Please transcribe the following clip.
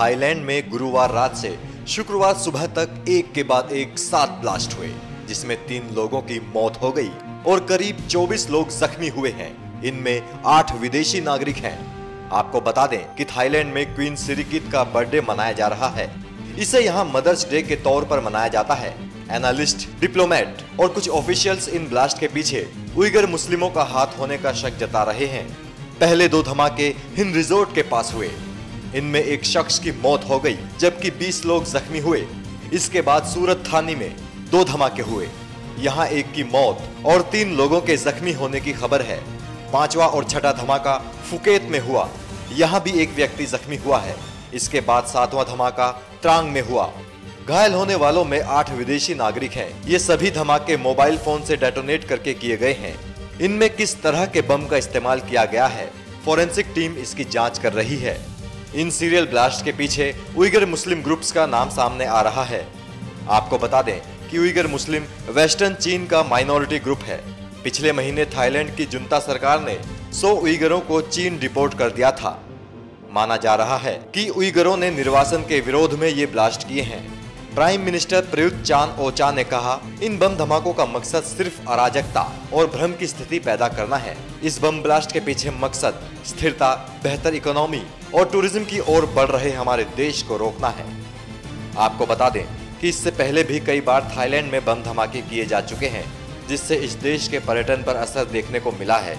Thailand में गुरुवार रात से शुक्रवार सुबह तक एक के बाद एक सात ब्लास्ट हुए, जिसमें तीन लोगों की मौत हो गई और करीब 24 लोग जख्मी हुए हैं। इनमें आठ विदेशी नागरिक हैं। आपको बता दें कि थाईलैंड में क्वीन सिरिकित का बर्थडे मनाया जा रहा है। इसे यहाँ मदर्स डे के तौर पर मनाया जाता है। एनालिस्ट, डिप्लोमेट और कुछ ऑफिशियल्स इन ब्लास्ट के पीछे उइगर मुस्लिमों का हाथ होने का शक जता रहे हैं। पहले दो धमाके हिंद रिजोर्ट के पास हुए। इनमें एक शख्स की मौत हो गई, जबकि 20 लोग जख्मी हुए। इसके बाद सूरत थाने में दो धमाके हुए। यहाँ एक की मौत और तीन लोगों के जख्मी होने की खबर है। पांचवा और छठा धमाका फुकेत में हुआ। यहाँ भी एक व्यक्ति जख्मी हुआ है। इसके बाद सातवां धमाका त्रांग में हुआ। घायल होने वालों में आठ विदेशी नागरिक हैं। ये सभी धमाके मोबाइल फ़ोन से डेटोनेट करके किए गए हैं। इनमें किस तरह के बम का इस्तेमाल किया गया है? फोरेंसिक टीम इसकी जाँच कर रही है। इन सीरियल ब्लास्ट के पीछे उइगर मुस्लिम ग्रुप्स का नाम सामने आ रहा है। आपको बता दें कि उइगर मुस्लिम वेस्टर्न चीन का माइनॉरिटी ग्रुप है। पिछले महीने थाईलैंड की जुनता सरकार ने 100 उइगरों को चीन रिपोर्ट कर दिया था। माना जा रहा है कि उइगरों ने निर्वासन के विरोध में ये ब्लास्ट किए हैं। प्राइम मिनिस्टर प्रयुक्त चाँद ओचा ने कहा, इन बम धमाकों का मकसद सिर्फ़ अराजकता और भ्रम की स्थिति पैदा करना है। इस बम ब्लास्ट के पीछे मकसद स्थिरता, बेहतर इकोनॉमी और टूरिज़्म की ओर बढ़ रहे हमारे देश को रोकना है। आपको बता दें कि इससे पहले भी कई बार थाईलैंड में बम धमाके किए जा चुके हैं, जिससे इस देश के पर्यटन पर असर देखने को मिला है।